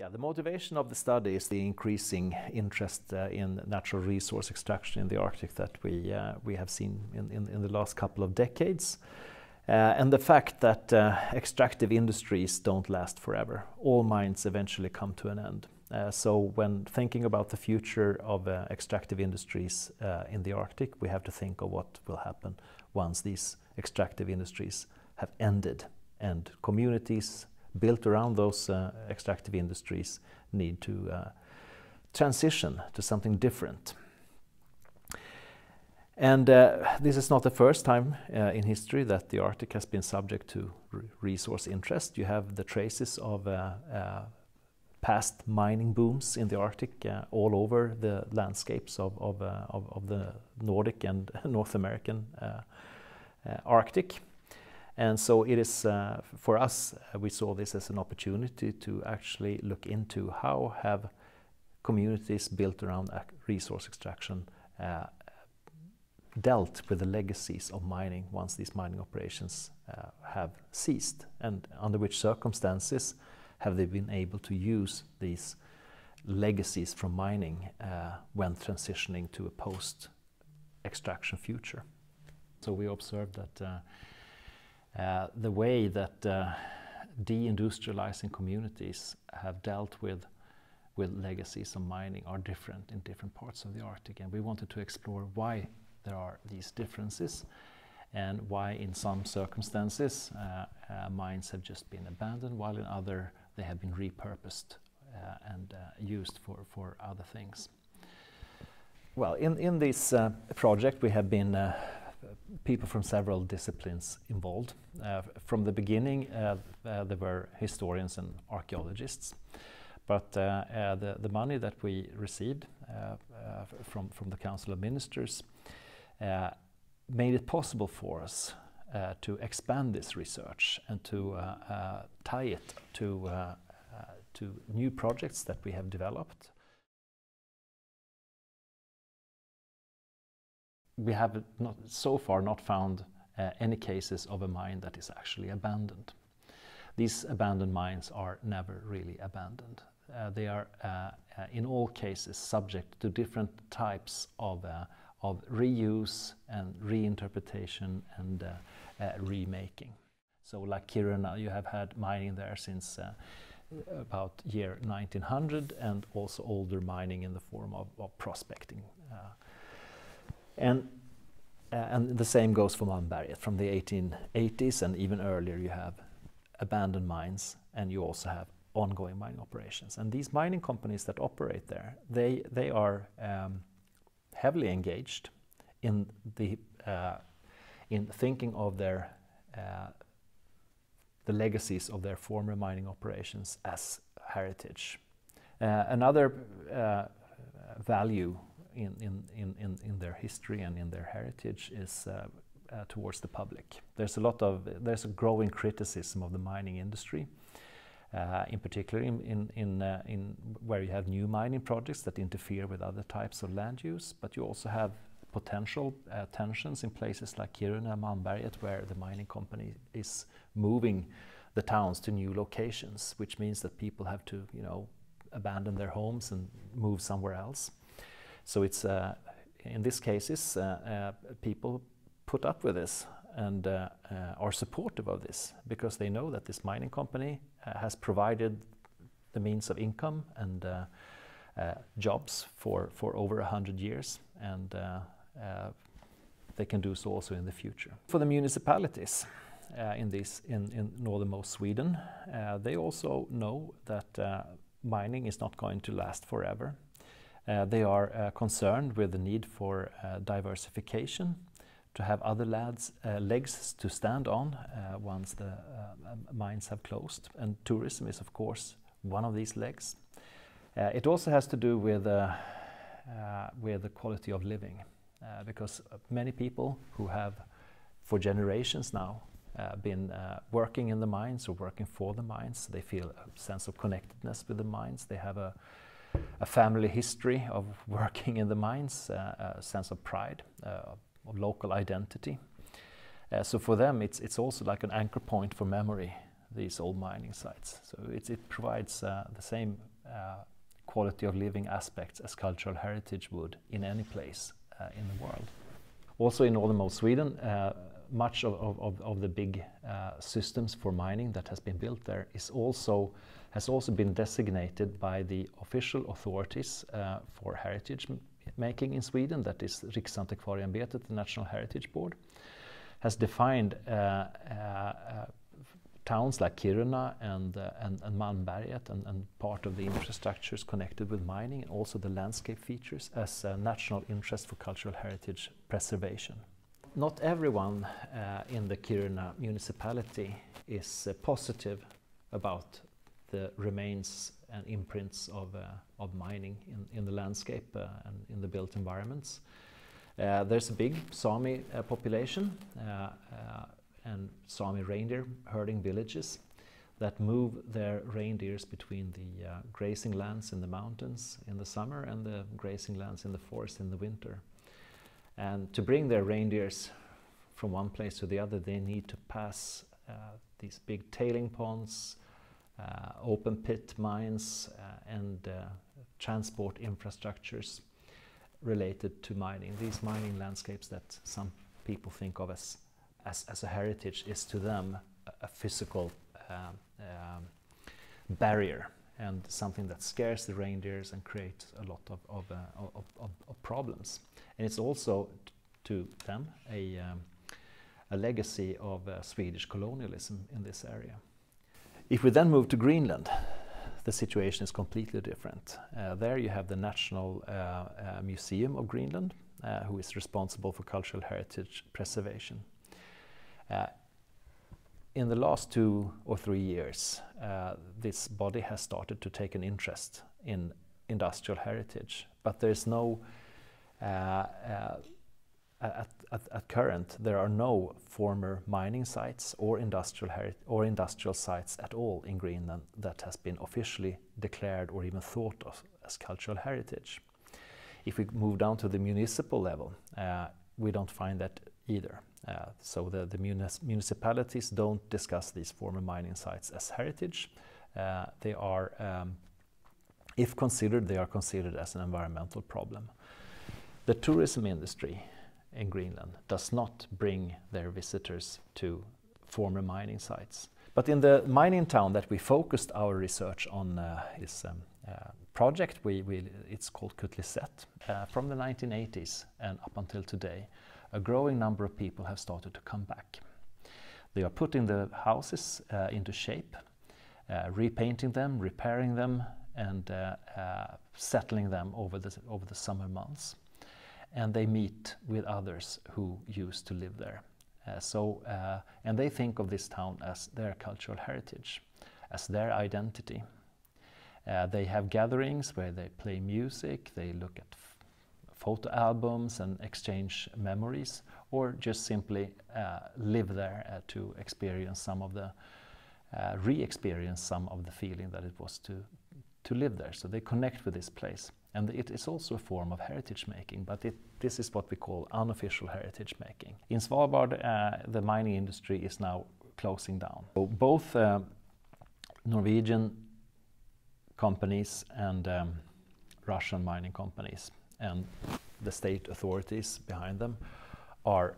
Yeah, the motivation of the study is the increasing interest uh, in natural resource extraction in the Arctic that we, uh, we have seen in, in, in, the last couple of decades. Uh, and the fact that uh, extractive industries don't last forever. All mines eventually come to an end. Uh, so when thinking about the future of uh, extractive industries in the Arctic, we have to think of what will happen once these extractive industries have ended and communities built around those uh, extractive industries need to uh, transition to something different. And uh, this is not the first time uh, in history that the Arctic has been subject to re resource interest. You have the traces of uh, uh, past mining booms in the Arctic all over the landscapes of, of, of, of the Nordic and North American Arctic. And so it is, uh, for us, uh, we saw this as an opportunity to actually look into how have communities built around resource extraction uh, dealt with the legacies of mining once these mining operations uh, have ceased and under which circumstances have they been able to use these legacies from mining uh, when transitioning to a post extraction future. So we observed that uh, the way that uh, deindustrializing communities have dealt with with legacies of mining are different in different parts of the Arctic, and we wanted to explore why there are these differences and why in some circumstances uh, uh, mines have just been abandoned while in other they have been repurposed uh, and uh, used for, for other things. Well, in, in this project we have been people from several disciplines involved. Uh, from the beginning, uh, uh, there were historians and archaeologists, but uh, uh, the, the money that we received uh, from, from the Council of Ministers made it possible for us to expand this research and to tie it to, to new projects that we have developed we have not, so far not found uh, any cases of a mine that is actually abandoned. These abandoned mines are never really abandoned. Uh, they are, uh, uh in all cases, subject to different types of, uh, of reuse and reinterpretation and uh, remaking. So, like Kiruna, you have had mining there since about year 1900, and also older mining in the form of, of prospecting. And, uh, and the same goes for Malmberget. From the 1880s and even earlier, you have abandoned mines and you also have ongoing mining operations. And these mining companies that operate there, they, they are um, heavily engaged in, the, uh, in thinking of their, uh, the legacies of their former mining operations as heritage. Uh, another uh, value in, in, in, in, their history and in their heritage is uh, uh, towards the public. There's a lot of, there's a growing criticism of the mining industry. Uh, in particular in, in, in, uh, in, where you have new mining projects that interfere with other types of land use, but you also have potential uh, tensions in places like Kiruna and Malmberget where the mining company is moving the towns to new locations, which means that people have to, you know, abandon their homes and move somewhere else. So it's uh, in these cases uh, uh, people put up with this and are supportive of this because they know that this mining company has provided the means of income and jobs for, for over a hundred years and they can do so also in the future. For the municipalities, uh, in this in, in northernmost Sweden. Uh, they also know that uh, mining is not going to last forever. Uh, they are uh, concerned with the need for uh, diversification, to have other lads, legs to stand on once the mines have closed. And tourism is, of course, one of these legs. it also has to do with, with the quality of living, because many people who have, for generations now, uh, been uh, working in the mines or working for the mines. They feel a sense of connectedness with the mines. They have a, a family history of working in the mines, uh, a sense of pride, uh, of local identity. Uh, so for them, it's, it's also like an anchor point for memory, these old mining sites. So it provides uh, the same quality of living aspects as cultural heritage would in any place in the world. Also in northernmost Sweden, much of, of, of, the big uh, systems for mining that has been built there is also has also been designated by the official authorities uh, for heritage making in Sweden, that is Riksantikvarieämbetet, the National Heritage Board, has defined uh, uh, uh towns like Kiruna and, uh, and, and Malmberget and, and, part of the infrastructures connected with mining and also the landscape features as national interest for cultural heritage preservation not everyone uh, in the Kiruna municipality is uh, positive about the remains and imprints of, uh, of mining in, in the landscape uh, and in the built environments. Uh, there's a big Sami uh, population and Sami reindeer herding villages that move their reindeers between the grazing lands in the mountains in the summer and the grazing lands in the forest in the winter. And to bring their reindeers from one place to the other, they need to pass uh, these big tailing ponds, uh, open pit mines, uh, and uh, transport infrastructures related to mining. These mining landscapes that some people think of as, as, as a heritage is to them a, a physical um, um, barrier and something that scares the reindeers and creates a lot of, of, uh, of, of, of problems. And it's also to them a, um, a legacy of uh, Swedish colonialism in this area. If we then move to Greenland, the situation is completely different. Uh, there you have the National uh, uh Museum of Greenland, uh, who is responsible for cultural heritage preservation. In the last two or three years, uh, this body has started to take an interest in industrial heritage, but there is no, uh, uh, at, at, at, current, there are no former mining sites or industrial, or industrial sites at all in Greenland that has been officially declared or even thought of as cultural heritage. If we move down to the municipal level, uh, we don't find that either. Uh, so the, the munis municipalities don't discuss these former mining sites as heritage. Uh, they are, um, if considered, they are considered as an environmental problem. The tourism industry in Greenland does not bring their visitors to former mining sites. But in the mining town that we focused our research on uh, is um, uh, project, we, we, it's called Qullissat, uh, from the 1980s and up until today a growing number of people have started to come back. They are putting the houses uh, into shape, uh, repainting them, repairing them, and uh, uh settling them over the, over the summer months. And they meet with others who used to live there. Uh, so, uh, and they think of this town as their cultural heritage, as their identity. they have gatherings where they play music, they look at photo albums and exchange memories, or just simply uh, live there uh, to experience some of the, uh, re-experience some of the feeling that it was to, to live there. So they connect with this place. And it is also a form of heritage making, but it, this is what we call unofficial heritage making. In Svalbard, the mining industry is now closing down. So both Norwegian companies and um, Russian mining companies and the state authorities behind them are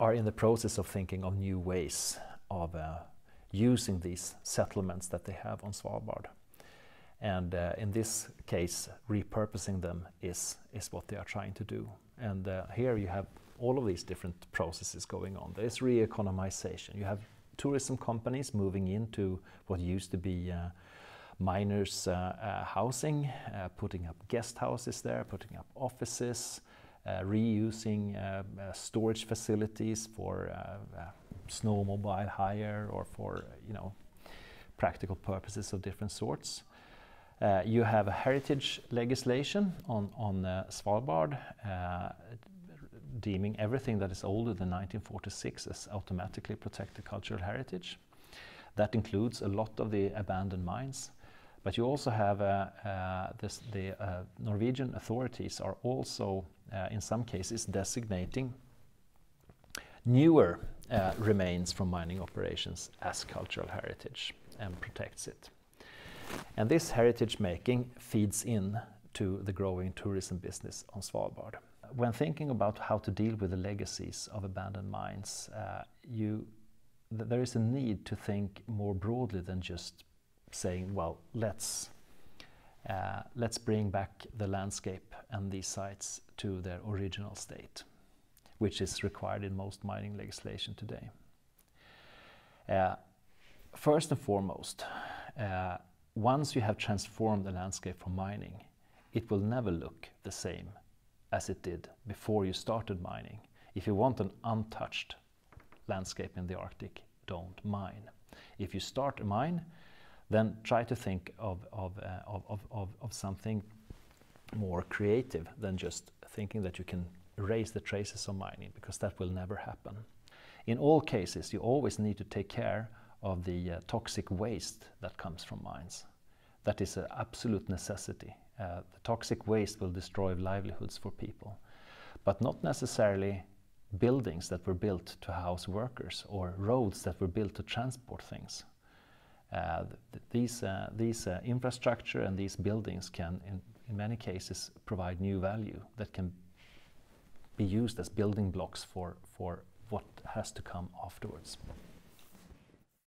are in the process of thinking of new ways of uh, using these settlements that they have on Svalbard. And uh, in this case, repurposing them is, is what they are trying to do. And uh, here you have all of these different processes going on. There's re-economization. You have tourism companies moving into what used to be uh, miners' uh, uh, housing, uh, putting up guest houses there, putting up offices, reusing storage facilities for snowmobile hire or for you know practical purposes of different sorts. Uh, you have a heritage legislation on, on uh, Svalbard uh, deeming everything that is older than 1946 as automatically protected cultural heritage. That includes a lot of the abandoned mines. But you also have uh, uh, this, the uh, Norwegian authorities are also, in some cases, designating newer remains from mining operations as cultural heritage and protects it. And this heritage making feeds in to the growing tourism business on Svalbard. When thinking about how to deal with the legacies of abandoned mines, uh, you, th there is a need to think more broadly than just saying, well, let's, uh, let's bring back the landscape and these sites to their original state, which is required in most mining legislation today. Uh, first and foremost, uh, once you have transformed the landscape from mining, it will never look the same as it did before you started mining. If you want an untouched landscape in the Arctic, don't mine. If you start a mine, then try to think of, of, uh, of, of, of, something more creative than just thinking that you can erase the traces of mining, because that will never happen. In all cases, you always need to take care of the uh, toxic waste that comes from mines. That is an absolute necessity. Uh, the toxic waste will destroy livelihoods for people, but not necessarily buildings that were built to house workers or roads that were built to transport things. Uh, th these uh, these uh, infrastructure and these buildings can, in, in many cases, provide new value that can be used as building blocks for, for what has to come afterwards.